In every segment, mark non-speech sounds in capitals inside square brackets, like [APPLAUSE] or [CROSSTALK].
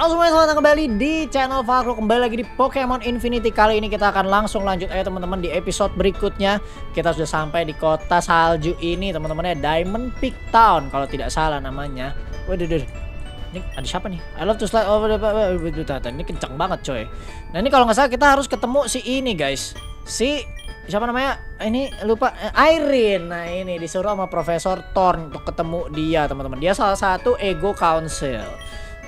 Ciao semuanya, selamat datang kembali di channel Falco Kembali lagi di Pokemon Infinity. Kali ini kita akan langsung lanjut aja teman-teman di episode berikutnya. Kita sudah sampai di kota salju ini teman-temannya Diamond Peak Town. Kalau tidak salah namanya. Waduh, waduh. Ini ada siapa nih? I love to slide over the... Ini kenceng banget coy. Nah ini kalau nggak salah kita harus ketemu si ini guys. Si siapa namanya? Ini lupa. Eh, Irene. Nah ini disuruh sama Profesor Thorn untuk ketemu dia teman-teman. Dia salah satu ego council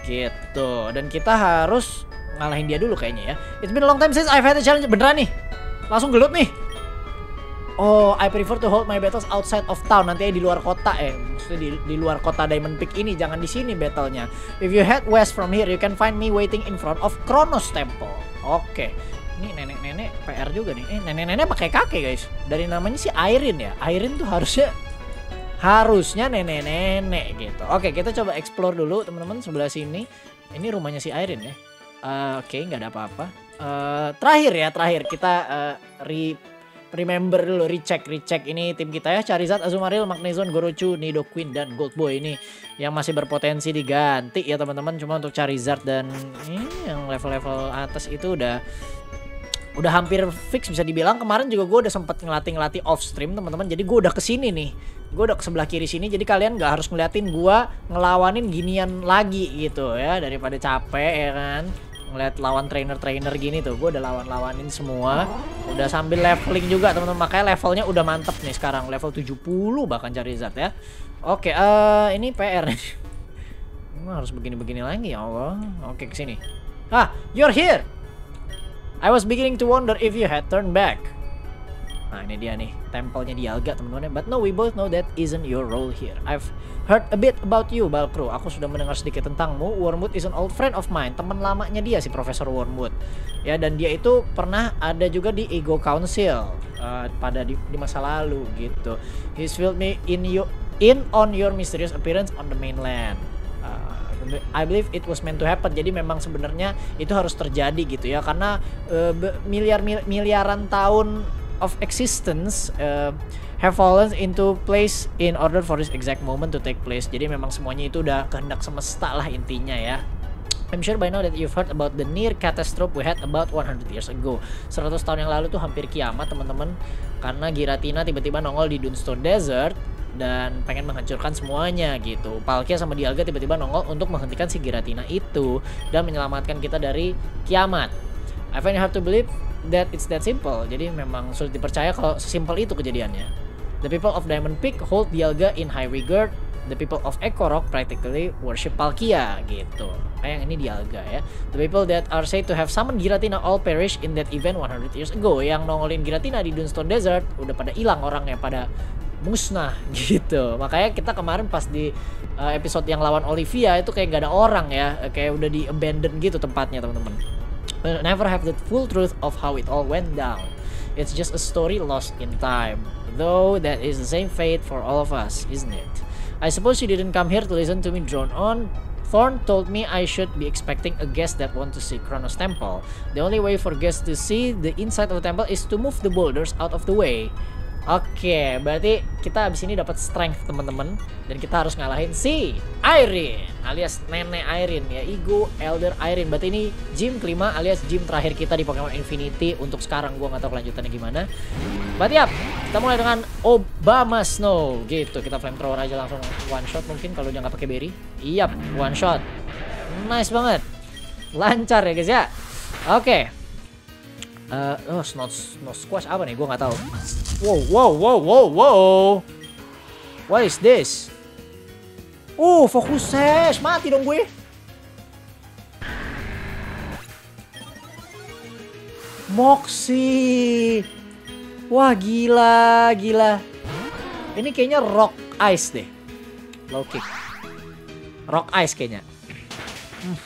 gitu dan kita harus ngalahin dia dulu kayaknya ya it's been a long time since I've had a challenge beneran nih langsung gelut nih Oh, I prefer to hold my battles outside of town. Nanti di luar kota eh, maksudnya di, di luar kota Diamond Peak ini, jangan di sini battlenya. If you head west from here, you can find me waiting in front of Kronos Temple. Oke, okay. ini nenek-nenek PR juga nih. Eh, nenek-nenek pakai kakek guys. Dari namanya si Irene ya. Irene tuh harusnya harusnya nenek-nenek gitu. Oke, kita coba explore dulu teman-teman sebelah sini. Ini rumahnya si Irene ya. Uh, Oke, okay, nggak ada apa-apa. Uh, terakhir ya, terakhir kita uh, re remember dulu, recheck, recheck ini tim kita ya. Charizard, Azumarill, Magnezone, Gorochu, Nidoqueen, dan Gold Boy ini yang masih berpotensi diganti ya teman-teman. Cuma untuk Charizard dan ini yang level-level atas itu udah udah hampir fix bisa dibilang kemarin juga gue udah sempet ngelatih ngelatih off stream teman-teman jadi gue udah ke sini nih gue udah ke sebelah kiri sini jadi kalian nggak harus ngeliatin gue ngelawanin ginian lagi gitu ya daripada capek ya kan? Ngeliat lawan trainer-trainer gini tuh gue udah lawan-lawanin semua. Udah sambil leveling juga teman-teman. Makanya levelnya udah mantep nih sekarang level 70 bahkan Charizard ya. Oke uh, ini PR nih [LAUGHS] harus begini-begini lagi ya Allah. Oke ke sini ah you're here. I was beginning to wonder if you had turned back Nah ini dia nih, tempelnya Dialga teman-teman. But no, we both know that isn't your role here. I've heard a bit about you, Balcro. Aku sudah mendengar sedikit tentangmu. Wormwood is an old friend of mine. Teman lamanya dia si Profesor Wormwood. Ya dan dia itu pernah ada juga di Ego Council uh, pada di, di masa lalu gitu. He's filled me in you in on your mysterious appearance on the mainland. Uh, I believe it was meant to happen. Jadi memang sebenarnya itu harus terjadi gitu ya karena uh, miliar mil, miliaran tahun of existence uh, have fallen into place in order for this exact moment to take place. Jadi memang semuanya itu udah kehendak semesta lah intinya ya. I'm sure by now that you've heard about the near catastrophe we had about 100 years ago. 100 tahun yang lalu tuh hampir kiamat teman-teman karena Giratina tiba-tiba nongol di Dunstone Desert dan pengen menghancurkan semuanya gitu. Palkia sama Dialga tiba-tiba nongol untuk menghentikan si Giratina itu dan menyelamatkan kita dari kiamat. I find it hard to believe that it's that simple. Jadi memang sulit dipercaya kalau sesimpel itu kejadiannya. The people of Diamond Peak hold Dialga in high regard. The people of Echo Rock practically worship Palkia gitu. Kayak yang ini Dialga ya. The people that are said to have summoned Giratina all perish in that event 100 years ago. Yang nongolin Giratina di Dunstone Desert udah pada hilang orangnya pada musnah [LAUGHS] gitu. Makanya kita kemarin pas di uh, episode yang lawan Olivia itu kayak gak ada orang ya, kayak udah di abandon gitu tempatnya teman-teman never have the full truth of how it all went down. It's just a story lost in time. Though that is the same fate for all of us, isn't it? I suppose you didn't come here to listen to me drone on. Thorn told me I should be expecting a guest that want to see Kronos Temple. The only way for guests to see the inside of the temple is to move the boulders out of the way. Oke, berarti kita abis ini dapat strength teman-teman dan kita harus ngalahin si Irene alias nenek Irene ya, Ego Elder Irene. Berarti ini gym kelima alias gym terakhir kita di Pokemon Infinity untuk sekarang gua nggak tahu kelanjutannya gimana. Berarti ya, kita mulai dengan Obama Snow gitu. Kita flamethrower aja langsung one shot mungkin kalau dia nggak pakai berry. Iya, one shot. Nice banget. Lancar ya guys ya. Oke. Uh, oh, snow, snow squash apa nih? Gue nggak tahu. Wow, wow, wow, wow, wow. What is this? Oh, fokus sash. Mati dong gue. Moxie. Wah, gila, gila. Ini kayaknya rock ice deh. Low kick. Rock ice kayaknya. Hmm.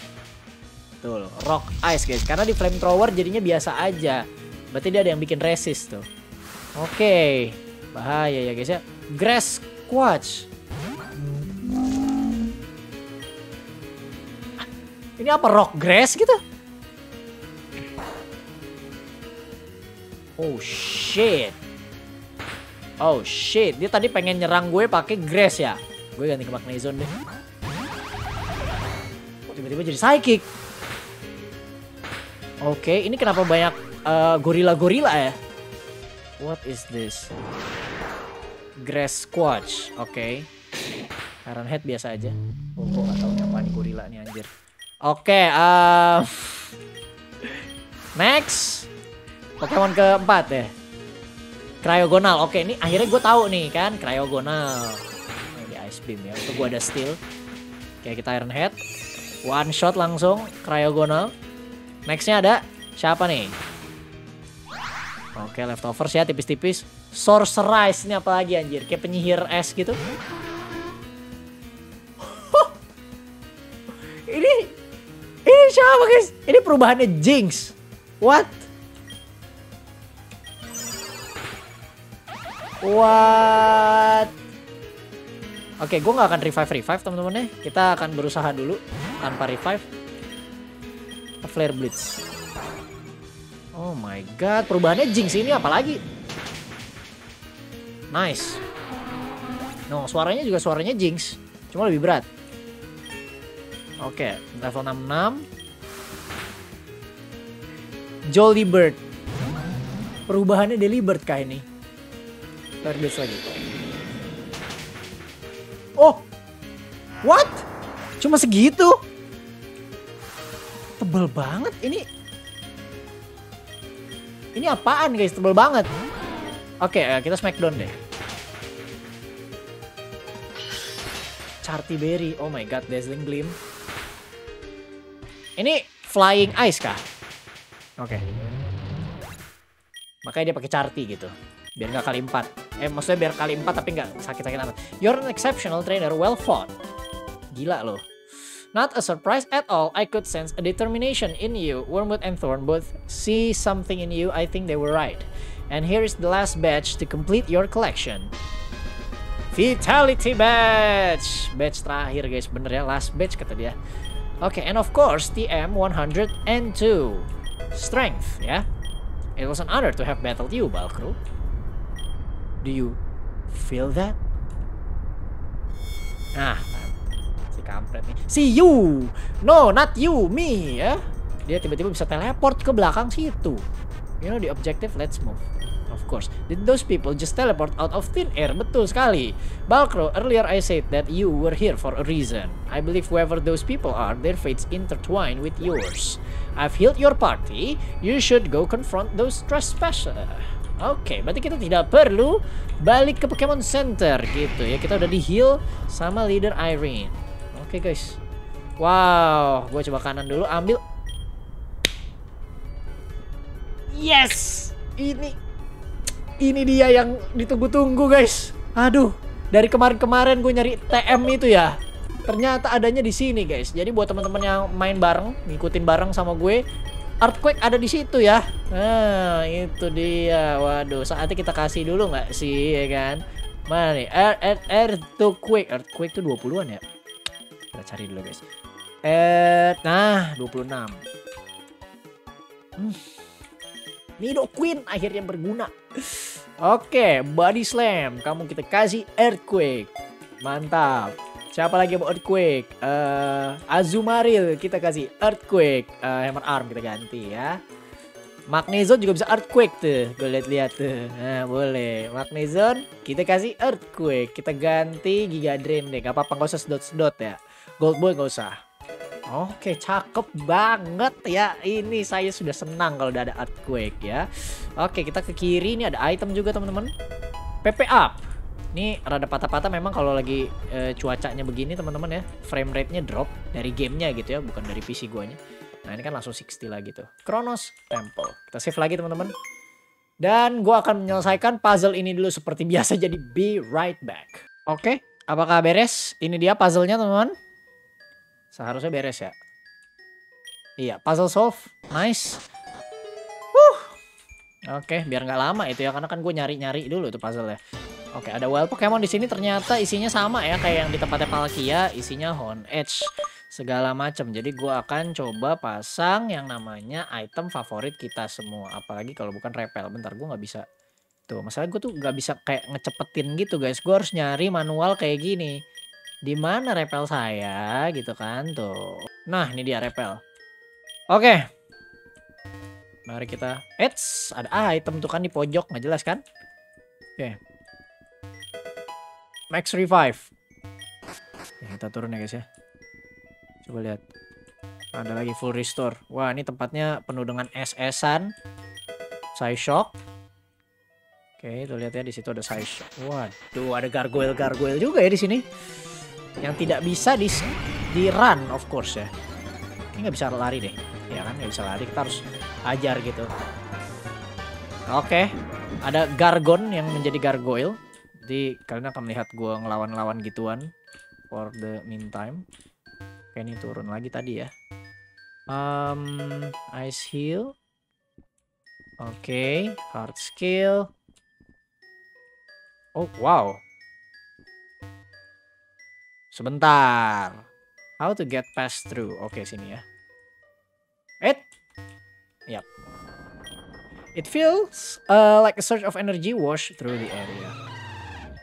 Tuh, rock ice guys. Karena di flamethrower jadinya biasa aja. Berarti dia ada yang bikin resist tuh. Oke. Okay. Bahaya ya guys ya. Grass Squatch. Ini apa rock grass gitu? Oh shit. Oh shit, dia tadi pengen nyerang gue pakai grass ya. Gue ganti ke Magnezone deh. tiba-tiba jadi psychic. Oke, ini kenapa banyak uh, gorila-gorila ya? What is this? Grass Squatch. Oke. Okay. Iron Head biasa aja. Oh, gue gak tau apa nih gorila nih anjir. Oke, okay, uh, next. Pokemon keempat ya. Cryogonal. Oke, ini akhirnya gue tahu nih kan, Cryogonal. Ini Ice Beam ya. Untuk gue ada Steel. Oke, kita Iron Head. One shot langsung Cryogonal. Nextnya ada siapa nih? Oke, leftovers ya tipis-tipis. Sorcerize ini apa lagi anjir? Kayak penyihir es gitu. [LAUGHS] ini ini siapa guys? Ini perubahannya Jinx. What? What? Oke, gue nggak akan revive revive teman-teman ya. Kita akan berusaha dulu tanpa revive. Flare Blitz. My god, perubahannya Jinx ini apalagi? Nice. No, suaranya juga suaranya Jinx. Cuma lebih berat. Oke, level 66. Jolly Bird. Perubahannya Delibird kah ini? Tarbis lagi. Oh. What? Cuma segitu? Tebel banget ini. Ini apaan guys? Tebel banget. Oke, okay, kita smackdown deh. Charty Berry. Oh my god, Dazzling Gleam. Ini Flying Ice kah? Oke. Okay. Makanya dia pakai Charty gitu. Biar nggak kali empat. Eh maksudnya biar kali empat tapi nggak sakit-sakit amat. You're an exceptional trainer, well fought. Gila loh. Not a surprise at all. I could sense a determination in you. Wormwood and Thorn both see something in you. I think they were right. And here is the last batch to complete your collection. Vitality batch. Batch terakhir guys, bener ya. Last batch kata dia. Okay, and of course TM 102. Strength ya. It was an honor to have battled you, Balkru. Do you feel that? Si kampret nih. See you! No, not you, me ya. Dia tiba-tiba bisa teleport ke belakang situ. You know the objective, let's move. Of course. Did those people just teleport out of thin air? Betul sekali. Balcro, earlier I said that you were here for a reason. I believe whoever those people are, their fates intertwine with yours. I've healed your party. You should go confront those trespassers. Oke, okay, berarti kita tidak perlu balik ke Pokemon Center gitu ya. Kita udah di heal sama leader Irene. Oke guys. Wow, gue coba kanan dulu ambil. Yes, ini ini dia yang ditunggu-tunggu guys. Aduh, dari kemarin-kemarin gue nyari TM itu ya. Ternyata adanya di sini guys. Jadi buat teman-teman yang main bareng, ngikutin bareng sama gue, Earthquake ada di situ ya. Nah, itu dia. Waduh, saatnya kita kasih dulu nggak sih, ya kan? Mana nih? Earth, Earth, Earthquake. Earthquake tuh 20-an ya? Kita cari dulu, guys. Earth, nah, 26. Hmm. Nido Queen akhirnya berguna. Oke, Body Slam. Kamu kita kasih Earthquake. Mantap. Siapa lagi mau Earthquake? Uh, Azumaril kita kasih Earthquake. Uh, Hammer Arm kita ganti ya. Magnezone juga bisa Earthquake tuh. Gue lihat-lihat tuh. Nah, boleh. Magnezone kita kasih Earthquake. Kita ganti Giga Drain deh. Gak apa-apa gak usah sedot-sedot ya. Gold Boy gak usah. Oke, cakep banget ya. Ini saya sudah senang kalau udah ada Earthquake ya. Oke, kita ke kiri. Ini ada item juga teman-teman. PP up. Ini rada patah-patah memang kalau lagi e, cuacanya begini teman-teman ya. Frame rate-nya drop dari gamenya gitu ya, bukan dari PC guanya. Nah ini kan langsung 60 lagi tuh. Kronos Temple. Kita save lagi teman-teman. Dan gue akan menyelesaikan puzzle ini dulu seperti biasa jadi be right back. Oke, apakah beres? Ini dia puzzle-nya teman-teman. Seharusnya beres ya. Iya, puzzle solve. Nice. Wuh. Oke, biar nggak lama itu ya karena kan gue nyari-nyari dulu tuh puzzle ya. Oke, ada wild Pokemon di sini ternyata isinya sama ya kayak yang di tempatnya Palkia, isinya Horn Edge segala macam. Jadi gua akan coba pasang yang namanya item favorit kita semua. Apalagi kalau bukan repel. Bentar, gua nggak bisa. Tuh, masalah gue tuh nggak bisa kayak ngecepetin gitu guys. Gue harus nyari manual kayak gini. Di mana repel saya gitu kan tuh. Nah, ini dia repel. Oke. Mari kita... Eits, ada ah, item tuh kan di pojok. Nggak jelas kan? Oke. Max revive. Ya, kita turun ya guys ya. Coba lihat. Ada lagi full restore. Wah, ini tempatnya penuh dengan SS-an. Shock. Oke, tuh lihat ya di situ ada shock. Waduh, ada gargoyle-gargoyle juga ya di sini. Yang tidak bisa di di run of course ya. Ini nggak bisa lari deh. Ya kan, nggak bisa lari. Kita harus ajar gitu. Oke, ada Gargon yang menjadi gargoyle. Jadi kalian akan melihat gua ngelawan-lawan gituan for the meantime. Oke, ini turun lagi tadi ya. Um, ice heal. Oke, okay, hard skill. Oh, wow. Sebentar. How to get past through. Oke, okay, sini ya. It. Yap. It feels uh, like a surge of energy wash through the area.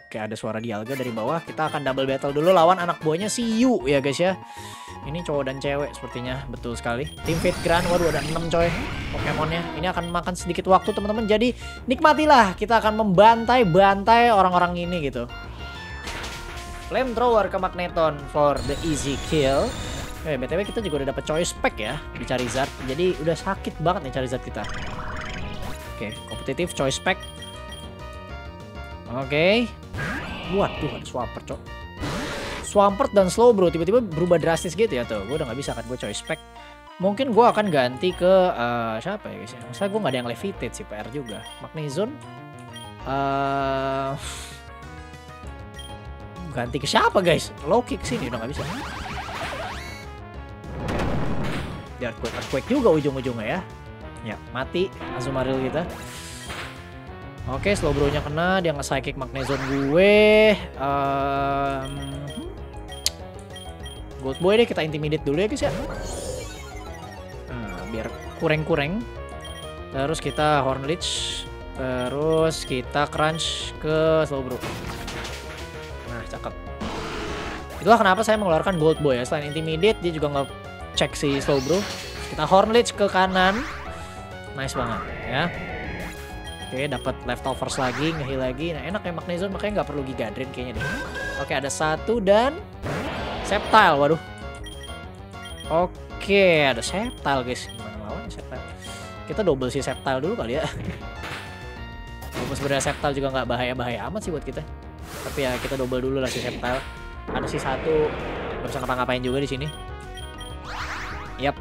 Oke, ada suara dialga dari bawah. Kita akan double battle dulu lawan anak buahnya si Yu ya guys ya. Ini cowok dan cewek sepertinya, betul sekali. Tim Fit Grand, waduh ada 6 coy Pokemonnya. Ini akan makan sedikit waktu teman-teman. Jadi nikmatilah, kita akan membantai-bantai orang-orang ini gitu. Flamethrower ke Magneton for the easy kill. Eh, BTW kita juga udah dapet choice pack ya di Charizard. Jadi udah sakit banget nih Charizard kita. Oke, kompetitif choice pack. Oke. Waduh, ada Swampert, cok. Swampert dan Slow Bro tiba-tiba berubah drastis gitu ya tuh. Gue udah gak bisa kan gue choice pack. Mungkin gue akan ganti ke uh, siapa ya guys ya. Misalnya gue gak ada yang levitate sih PR juga. Magnezone. Uh, ganti ke siapa guys? Low kick sini udah gak bisa. Di earthquake, earthquake juga ujung-ujungnya ya. Ya mati Azumaril kita. Oke, slow bro-nya kena, dia nge-psychic magnezone gue. Um, Gold Boy deh kita intimidate dulu ya guys ya. Nah, biar kurang-kurang. Terus kita Hornlich. Terus kita crunch ke. Nah, cakep. Itulah kenapa saya mengeluarkan Gold Boy ya. Selain intimidate, dia juga nge-check si Slowbro. Kita Hornlich ke kanan. Nice banget ya. Oke, dapat leftovers lagi, ngeheal lagi. Nah, enak ya Magnezone, makanya nggak perlu Giga Drain kayaknya deh. Oke, ada satu dan Septile, waduh. Oke, ada Septile guys. Gimana lawan Septile? Kita double si Septile dulu kali ya. [LAUGHS] Walaupun sebenarnya Septile juga nggak bahaya-bahaya amat sih buat kita. Tapi ya kita double dulu lah si Septile. Ada si satu, nggak bisa ngapa-ngapain juga di sini. Yap.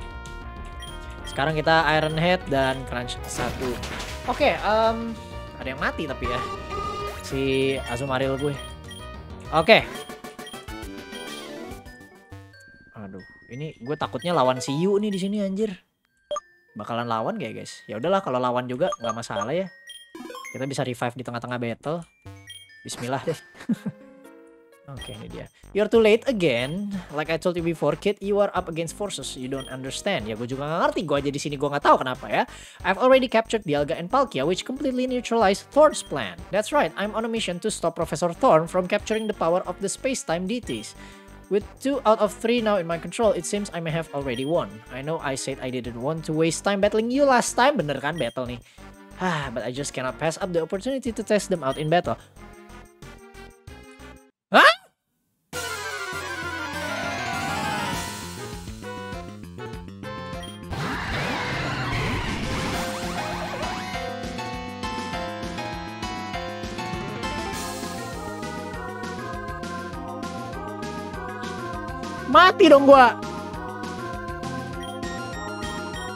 Sekarang kita Iron Head dan Crunch satu. Oke, um, ada yang mati tapi ya. Si Azumaril gue. Oke, Ini gue takutnya lawan si Yu nih di sini anjir. Bakalan lawan gak ya guys? Ya udahlah kalau lawan juga nggak masalah ya. Kita bisa revive di tengah-tengah battle. Bismillah deh. [LAUGHS] Oke, okay, ini dia. You're too late again. Like I told you before, kid, you are up against forces you don't understand. Ya, gue juga gak ngerti. Gue aja di sini gue gak tahu kenapa ya. I've already captured Dialga and Palkia, which completely neutralized Thorn's plan. That's right, I'm on a mission to stop Professor Thorn from capturing the power of the space-time deities. With two out of three now in my control, it seems I may have already won. I know I said I didn't want to waste time battling you last time, bener kan battle nih? Ah, [SIGHS] but I just cannot pass up the opportunity to test them out in battle. Mati dong gua.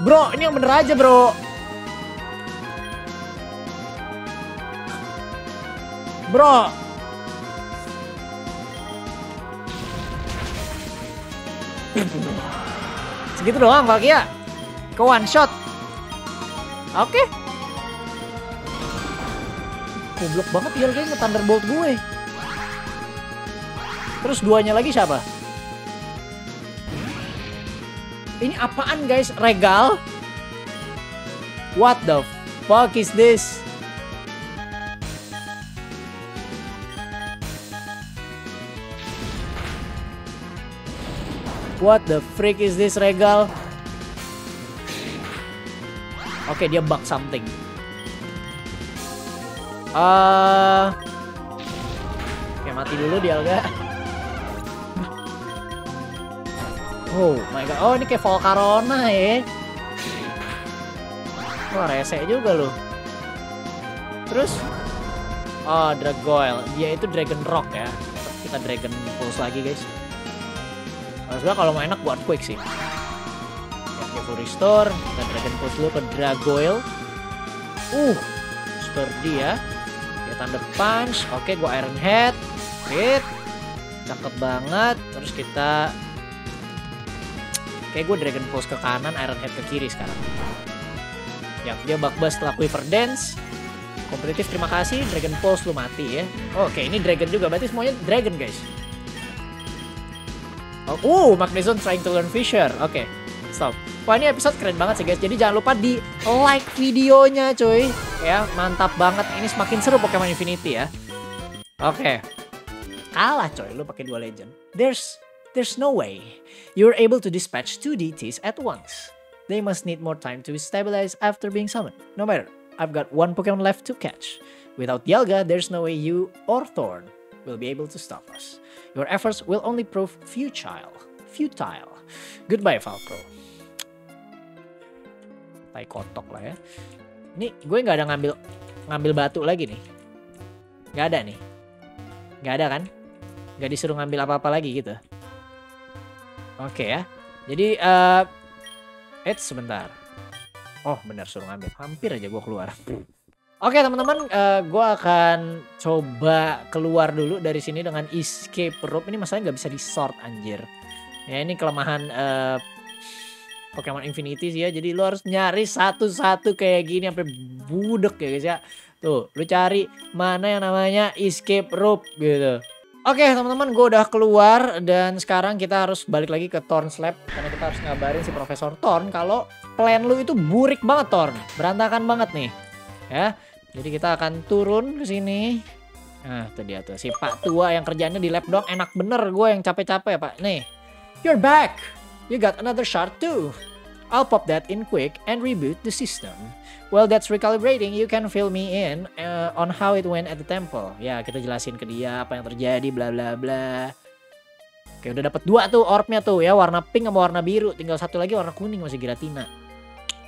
Bro, ini yang bener aja, bro. Bro. Segitu doang Pak Kia. Ke one shot. Oke. Okay. Goblok banget dia kayak ke Thunderbolt gue. Terus duanya lagi siapa? Ini apaan guys? Regal? What the fuck is this? What the freak is this Regal? Oke, okay, dia bug something. Uh... Oke, mati dulu dia enggak. Oh my god. Oh, ini kayak Volcarona ya. Wah, rese juga loh. Terus Oh, Dragoil. Dia itu Dragon Rock ya. Kita Dragon Pulse lagi, guys. Nah, sebenernya kalau mau enak buat quick sih. Oke, full restore. Kita Dragon Pulse dulu ke Dragoil. Uh, sturdy ya. Dia Thunder Punch. Oke, gua Iron Head. Hit. Cakep banget. Terus kita... Kayak gue Dragon Pulse ke kanan, Iron Head ke kiri sekarang. Ya, dia Bakbas setelah Quiver Dance. Kompetitif terima kasih, Dragon Pulse lu mati ya. Oke, ini Dragon juga, berarti semuanya Dragon guys. Oh, uh, Magnezone trying to learn Fisher. Oke, okay, stop. Wah ini episode keren banget sih guys. Jadi jangan lupa di like videonya cuy. Ya, mantap banget. Ini semakin seru Pokemon Infinity ya. Oke. Kalah coy, lu pakai dua legend. There's there's no way you're able to dispatch two DTs at once. They must need more time to stabilize after being summoned. No matter I've got one Pokemon left to catch. Without Dialga, there's no way you or Thorn will be able to stop us. Your efforts will only prove futile. Futile. Goodbye, Falco. Tai kotok lah ya. Ini gue nggak ada ngambil ngambil batu lagi nih. Nggak ada nih. Nggak ada kan? Nggak disuruh ngambil apa-apa lagi gitu. Oke ya. Jadi, uh, eh sebentar. Oh benar suruh ngambil. Hampir aja gue keluar. Oke teman-teman, uh, gue akan coba keluar dulu dari sini dengan escape rope. Ini masalahnya nggak bisa di sort anjir. Ya ini kelemahan uh, Pokemon Infinity sih ya. Jadi lu harus nyari satu-satu kayak gini sampai budek ya guys ya. Tuh, lu cari mana yang namanya escape rope gitu. Oke okay, teman-teman gue udah keluar dan sekarang kita harus balik lagi ke Thorn Lab karena kita harus ngabarin si Profesor Thorn kalau plan lu itu burik banget Thorn, berantakan banget nih. Ya. Jadi kita akan turun ke sini. Nah, itu dia tuh si Pak tua yang kerjanya di lab dong enak bener gue yang capek-capek ya Pak. Nih. You're back. You got another shard too. I'll pop that in quick and reboot the system. Well, that's recalibrating. You can fill me in uh, on how it went at the temple. Ya, kita jelasin ke dia apa yang terjadi, bla bla bla. Oke, udah dapat dua tuh orbnya tuh ya, warna pink sama warna biru. Tinggal satu lagi warna kuning masih Giratina.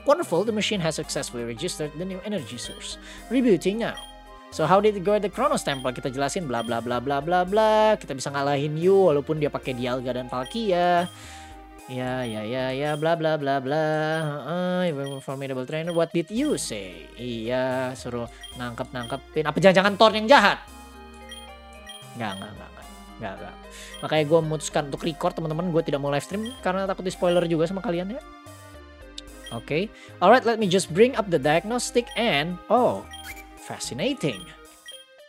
Wonderful, the machine has successfully registered the new energy source. Rebooting now. So how did it go at the Chronos Temple? Kita jelasin bla bla bla bla bla bla. Kita bisa ngalahin Yu walaupun dia pakai Dialga dan Palkia. Ya, ya, ya, ya, bla bla bla bla. Uh, uh, formidable trainer, what did you say? Iya, suruh nangkep nangkepin. Apa jangan-jangan Thor yang jahat? Nggak, nggak, nggak, nggak, nggak, nggak. Makanya gue memutuskan untuk record teman-teman. Gue tidak mau live stream karena takut di spoiler juga sama kalian ya. Oke, okay. alright, let me just bring up the diagnostic and oh, fascinating.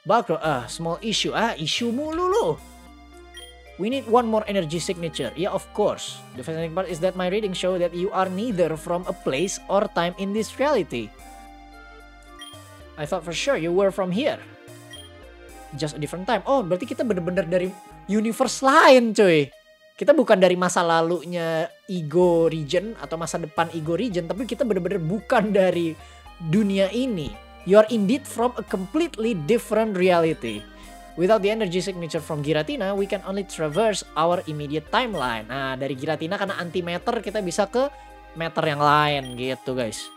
Bakro, ah, small issue, ah, issue mulu loh. We need one more energy signature. Yeah, of course. The fascinating part is that my readings show that you are neither from a place or time in this reality. I thought for sure you were from here. Just a different time. Oh, berarti kita bener-bener dari universe lain, cuy. Kita bukan dari masa lalunya Ego Region atau masa depan Ego Region, tapi kita bener-bener bukan dari dunia ini. You are indeed from a completely different reality. Without the energy signature from Giratina, we can only traverse our immediate timeline. Nah, dari Giratina karena antimatter kita bisa ke meter yang lain gitu, guys.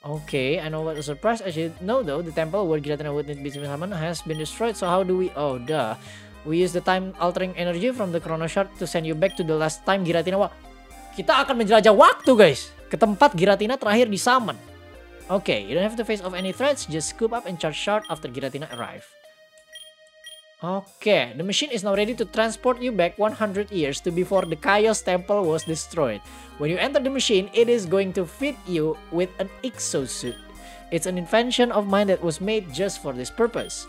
Okay, I know what a surprise. I should know though, the temple where Giratina would need to summon has been destroyed. So how do we? Oh, duh. We use the time altering energy from the Chrono Shard to send you back to the last time Giratina. Wah, kita akan menjelajah waktu, guys, ke tempat Giratina terakhir di summon. Okay, you don't have to face off any threats. Just scoop up and charge shard after Giratina arrive. Okay, the machine is now ready to transport you back 100 years to before the Chaos Temple was destroyed. When you enter the machine, it is going to fit you with an exosuit. It's an invention of mine that was made just for this purpose.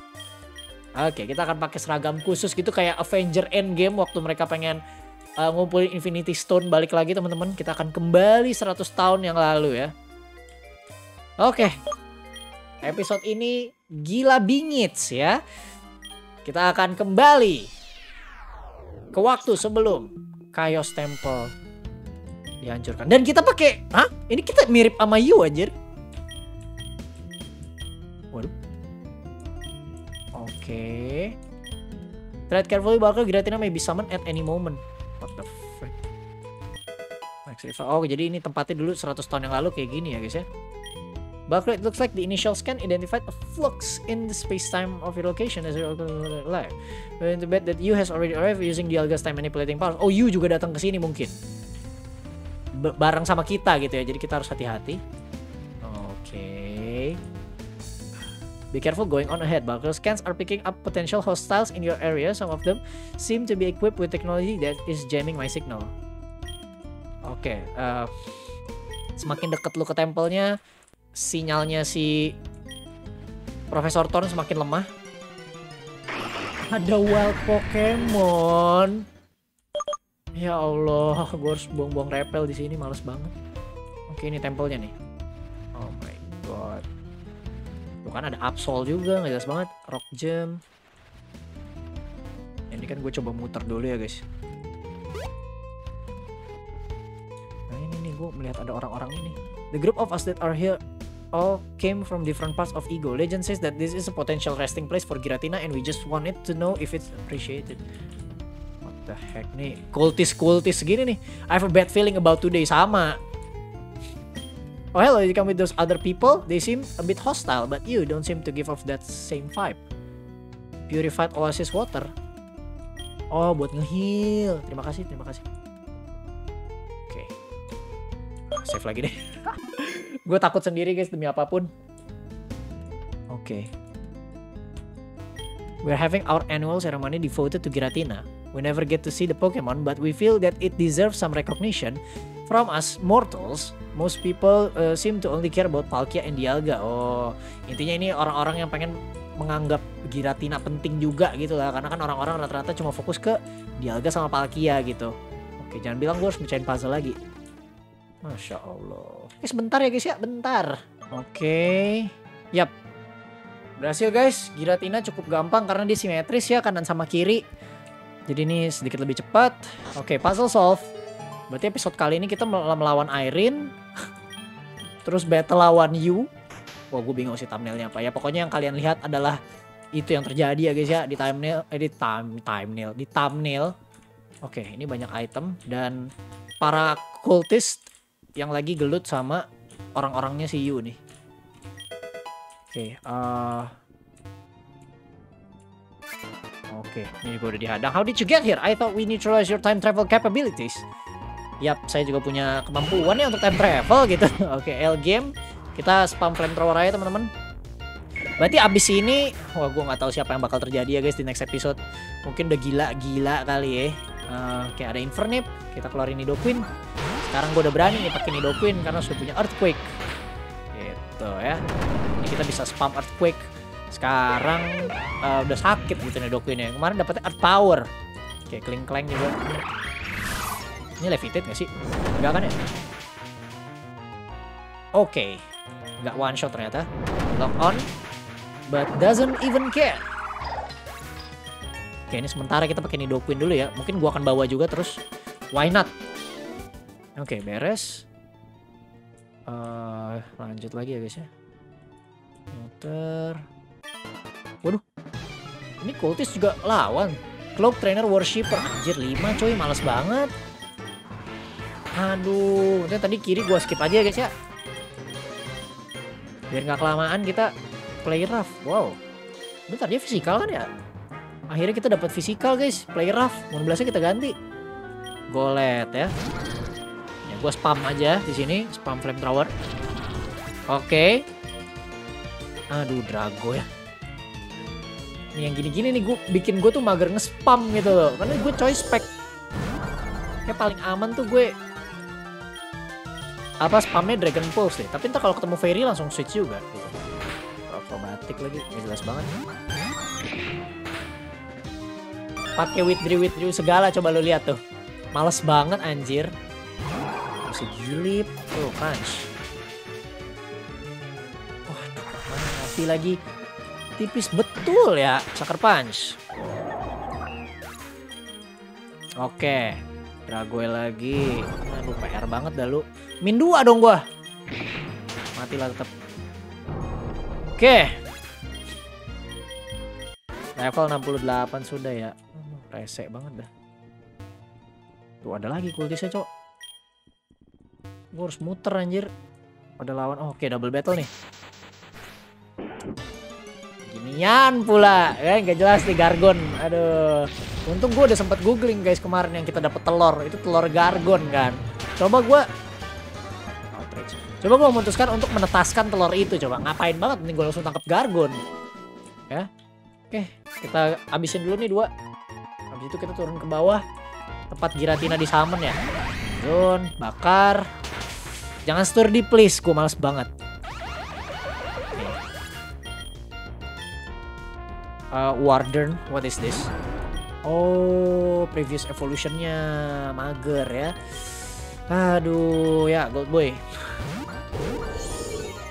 Oke, okay, kita akan pakai seragam khusus gitu kayak Avenger Endgame waktu mereka pengen uh, ngumpulin Infinity Stone balik lagi teman-teman. Kita akan kembali 100 tahun yang lalu ya. Oke. Okay. Episode ini gila bingit ya. Kita akan kembali ke waktu sebelum Chaos Temple dihancurkan. Dan kita pakai, hah? Ini kita mirip sama Yu anjir. Waduh. Oke. Okay. Tread carefully bakal Giratina may be summoned at any moment. What the frick? Oh, jadi ini tempatnya dulu 100 tahun yang lalu kayak gini ya guys ya. Barclay, it looks like the initial scan identified a flux in the space-time of your location as your life. We're to bet that you has already arrived using the Alga's time manipulating powers. Oh, you juga datang ke sini mungkin. B bareng sama kita gitu ya. Jadi kita harus hati-hati. Oke. Okay. Be careful going on ahead. Barclay scans are picking up potential hostiles in your area. Some of them seem to be equipped with technology that is jamming my signal. Oke, okay, uh, semakin dekat lu ke tempelnya, sinyalnya si Profesor Thorn semakin lemah. Ada wild Pokemon. Ya Allah, gue harus buang-buang repel di sini, males banget. Oke, ini tempelnya nih. Oh my god. Tuh kan ada Absol juga, nggak jelas banget. Rock Gem. Ini kan gue coba muter dulu ya guys. Nah ini nih, gue melihat ada orang-orang ini. The group of us that are here all came from different parts of Ego. Legend says that this is a potential resting place for Giratina and we just wanted to know if it's appreciated. What the heck nih? Kultis-kultis gini nih. I have a bad feeling about today. Sama. Oh hello, you come with those other people? They seem a bit hostile, but you don't seem to give off that same vibe. Purified oasis water. Oh, buat ngeheal. Terima kasih, terima kasih. Oke. Okay. Save lagi deh. Gue takut sendiri guys demi apa pun. Oke. Okay. We're having our annual ceremony devoted to Giratina. We never get to see the Pokemon, but we feel that it deserves some recognition from us mortals. Most people uh, seem to only care about Palkia and Dialga. Oh, intinya ini orang-orang yang pengen menganggap Giratina penting juga gitu lah. Karena kan orang-orang rata-rata cuma fokus ke Dialga sama Palkia gitu. Oke, jangan bilang gue harus mecahin puzzle lagi. Masya Allah. Eh sebentar ya guys ya, bentar. Oke. Yap. Berhasil guys. Giratina cukup gampang karena dia simetris ya kanan sama kiri. Jadi ini sedikit lebih cepat. Oke, puzzle solve. Berarti episode kali ini kita melawan Irene. [LAUGHS] Terus battle lawan Yu. Wah, gue bingung sih thumbnailnya apa ya. Pokoknya yang kalian lihat adalah itu yang terjadi ya guys ya di thumbnail eh di time thumbnail di thumbnail. Oke, ini banyak item dan para kultis yang lagi gelut sama orang-orangnya si Yu nih. Oke, okay, uh... Oke, ini gue udah dihadang. How did you get here? I thought we neutralize your time travel capabilities. Yap, saya juga punya kemampuan ya untuk time travel gitu. [LAUGHS] Oke, L game. Kita spam flamethrower aja teman-teman. Berarti abis ini, wah gue nggak tahu siapa yang bakal terjadi ya guys di next episode. Mungkin udah gila-gila kali ya. Uh, kayak ada Invernip, kita keluarin Nidoqueen. Sekarang gue udah berani nih pakai Nidoqueen karena sudah punya Earthquake. Gitu ya. Ini kita bisa spam Earthquake. Sekarang uh, udah sakit gitu Nidoqueen ya. Kemarin dapetnya Earth Power. Oke, kling-kling juga. Ini levitate gak sih? Enggak kan ya? Oke. Okay. Nggak one shot ternyata. Lock on. But doesn't even care. Oke, ini sementara kita pakai Nidoqueen dulu ya. Mungkin gua akan bawa juga terus. Why not? Oke, okay, beres. Uh, lanjut lagi ya guys ya. Muter. Waduh. Ini kultis juga lawan. Cloak Trainer Worshipper. Anjir 5 coy, males banget. Aduh, ini tadi kiri gua skip aja ya guys ya. Biar nggak kelamaan kita play rough. Wow. Bentar dia fisikal kan ya? Akhirnya kita dapat fisikal guys, play rough. Mau kita ganti. Golet ya gue spam aja di sini spam flamethrower. Oke. Okay. aduh drago ya. Ini yang gini-gini nih gue bikin gue tuh mager nge-spam gitu loh. Karena gue choice spec kayak paling aman tuh gue apa spamnya Dragon Pulse deh. Tapi ntar kalau ketemu Fairy langsung switch juga. Gitu. akrobatik lagi ini jelas banget. Pakai withdrew withdrew segala coba lo lihat tuh. Males banget anjir gilip. Tuh, punch. Waduh, mana mati lagi. Tipis betul ya, sucker punch. Oke. Dragoy lagi. Aduh PR banget dah lu. Min 2 dong gua. Matilah tetap. Oke. Level 68 sudah ya. Hmm, rese banget dah. Tuh ada lagi kultisnya, Cok. Gue harus muter anjir. Ada lawan. Oh, Oke, okay, double battle nih. Ginian pula. Ya, nggak jelas nih Gargon. Aduh. Untung gue udah sempet googling guys kemarin yang kita dapet telur. Itu telur Gargon kan. Coba gue Coba gue memutuskan untuk menetaskan telur itu coba. Ngapain banget nih gue langsung tangkap Gargon. Ya. Oke, kita habisin dulu nih dua. Habis itu kita turun ke bawah. Tempat Giratina di summon ya. Zone, bakar. Jangan sturdy please, gue males banget. Uh, Warden, what is this? Oh, previous evolutionnya mager ya. Aduh, ya Gold Boy.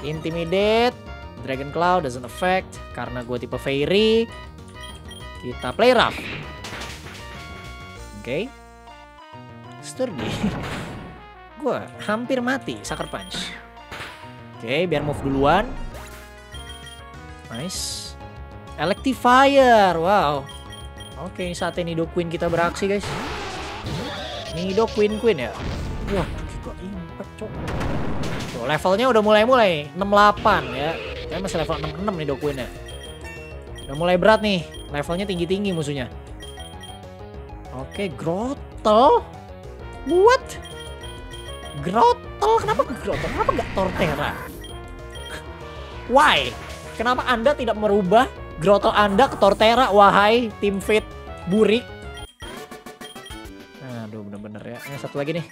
Intimidate. Dragon Cloud doesn't affect karena gue tipe Fairy. Kita play rough. Oke. Okay. [LAUGHS] Sturdy. Gue hampir mati Sucker Punch. Oke, okay, biar move duluan. Nice. Electivire. Wow. Oke, okay, saat ini Nido Queen kita beraksi, guys. Nido Queen Queen ya. Wah, juga impact, cok levelnya udah mulai-mulai 68 ya. Saya masih level 66 nih Dokuin ya. Udah mulai berat nih. Levelnya tinggi-tinggi musuhnya. Oke, Grotto. What? Grotto? Kenapa Grotto? Kenapa nggak Torterra? Why? Kenapa Anda tidak merubah Grotto Anda ke Torterra, wahai tim fit Buri? Aduh, bener-bener ya. Ini satu lagi nih.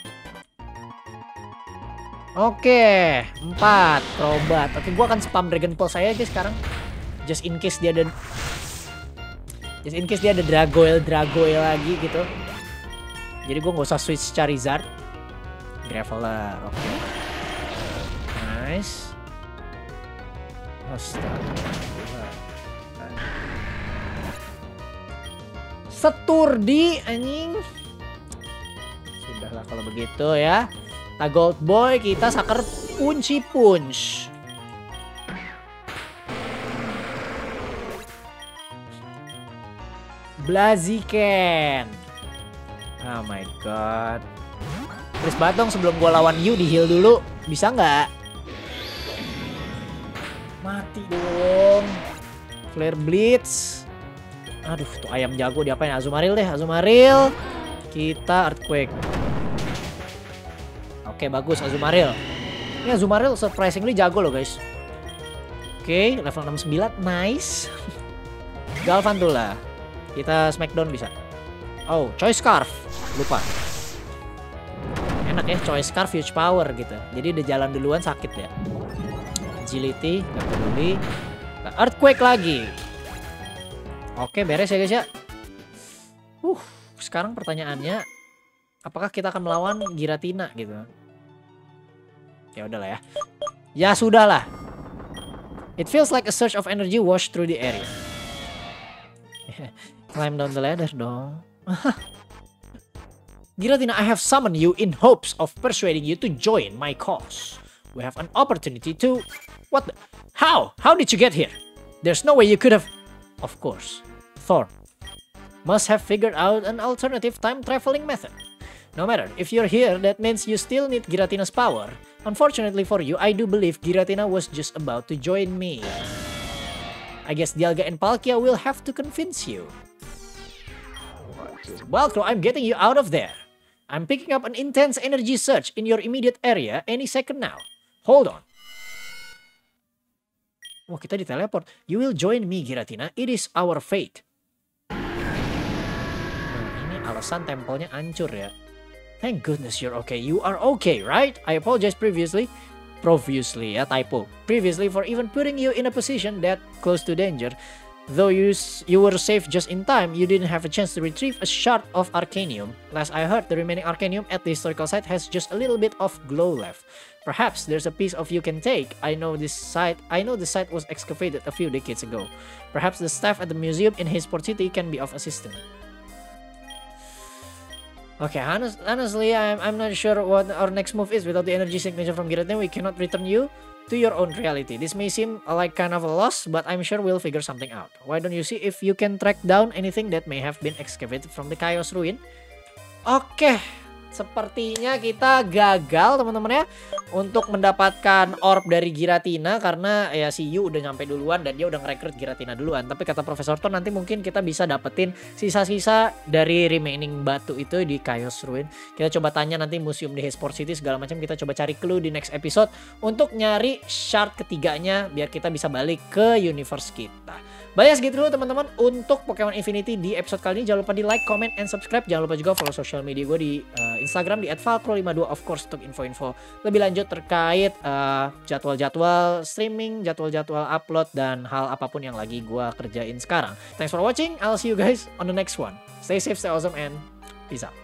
Oke, empat Probat. Oke, gua akan spam Dragon Ball saya aja sekarang. Just in case dia ada Just in case dia ada Dragoil Dragoil lagi gitu. Jadi gua nggak usah switch Charizard. Graveler. Oke. Okay. Nice. Astaga. Setur di anjing. Sudahlah kalau begitu ya. Nah Gold Boy kita saker punci punch. Blaziken. Oh my god. Chris Batong sebelum gua lawan Yu di heal dulu. Bisa nggak? Mati dong. Flare Blitz. Aduh, tuh ayam jago diapain? Azumaril deh, Azumaril. Kita Earthquake. Oke, bagus Azumaril. Ini Azumaril surprisingly jago loh, guys. Oke, level 69. Nice. [LAUGHS] Galvantula. Kita smackdown bisa. Oh, Choice Scarf. Lupa. Enak ya, Choice Scarf huge power gitu. Jadi udah jalan duluan sakit ya. Agility, nggak peduli. Nah, Earthquake lagi. Oke, beres ya guys ya. Uh, sekarang pertanyaannya apakah kita akan melawan Giratina gitu? Ya udahlah ya. Ya sudahlah. It feels like a surge of energy washed through the area. [LAUGHS] Climb down the ladder dong. [LAUGHS] Giratina, I have summoned you in hopes of persuading you to join my cause. We have an opportunity to... What the... How? How did you get here? There's no way you could have... Of course. Thorn. Must have figured out an alternative time traveling method. No matter, if you're here, that means you still need Giratina's power. Unfortunately for you, I do believe Giratina was just about to join me. I guess Dialga and Palkia will have to convince you. Well, I'm getting you out of there. I'm picking up an intense energy surge in your immediate area any second now. Hold on. Wah, kita di teleport. You will join me, Giratina. It is our fate. Nah, ini alasan tempelnya hancur ya. Thank goodness you're okay. You are okay, right? I apologize previously. Previously, ya typo. Previously for even putting you in a position that close to danger. Though you, you were safe just in time, you didn't have a chance to retrieve a shard of Arcanium. Last I heard, the remaining Arcanium at the historical site has just a little bit of glow left. Perhaps there's a piece of you can take. I know this site. I know the site was excavated a few decades ago. Perhaps the staff at the museum in Haysport City can be of assistance. Okay, honest, honestly, I'm, I'm not sure what our next move is. Without the energy signature from Giratina, we cannot return you to your own reality. This may seem like kind of a loss, but I'm sure we'll figure something out. Why don't you see if you can track down anything that may have been excavated from the Chaos Ruin? Oke, okay, sepertinya kita gagal teman-teman ya untuk mendapatkan orb dari Giratina karena ya si Yu udah nyampe duluan dan dia udah ngerekrut Giratina duluan. Tapi kata Profesor Ton nanti mungkin kita bisa dapetin sisa-sisa dari remaining batu itu di Chaos Ruin. Kita coba tanya nanti museum di Hesport City segala macam kita coba cari clue di next episode untuk nyari shard ketiganya biar kita bisa balik ke universe kita. Banyak segitu dulu teman-teman untuk Pokemon Infinity di episode kali ini. Jangan lupa di like, comment, and subscribe. Jangan lupa juga follow social media gue di uh, Instagram di @falcro52 of course untuk info-info lebih lanjut terkait uh, jadwal-jadwal streaming, jadwal-jadwal upload dan hal apa pun yang lagi gue kerjain sekarang. Thanks for watching. I'll see you guys on the next one. Stay safe, stay awesome, and peace out.